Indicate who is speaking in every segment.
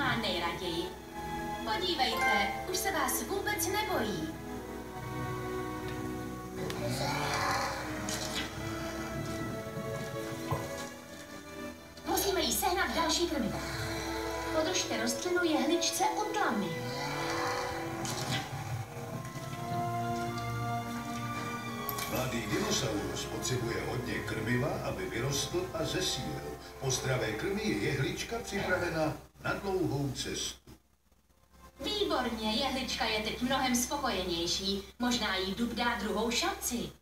Speaker 1: má nejraději. Podívejte, už se vás vůbec nebojí. Musíme jí sehnat další krmivo. Podržte rostlinu jehličce u tlamy.
Speaker 2: Mladý dinosaurus potřebuje hodně krmiva, aby vyrostl a zesílil. Po zdravé krmi je jehlička připravena na dlouhou cestu.
Speaker 1: Výborně, jehlička je teď mnohem spokojenější. Možná jí dub dá druhou šanci.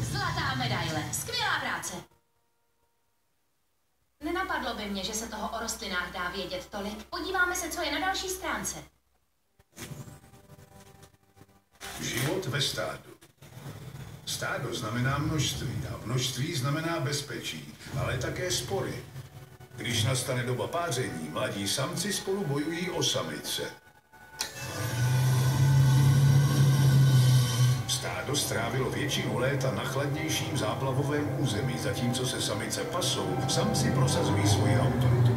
Speaker 1: Zlatá medaile, skvělá práce. Nenapadlo by mě, že se toho o rostlinách dá vědět tolik. Podíváme se, co je na další stránce.
Speaker 2: Život ve stádu. Stádo znamená množství a množství znamená bezpečí, ale také spory. Když nastane doba páření, mladí samci spolu bojují o samice. Stádo strávilo většinu léta na chladnějším záplavovém území, zatímco se samice pasou, samci prosazují svoji autoritu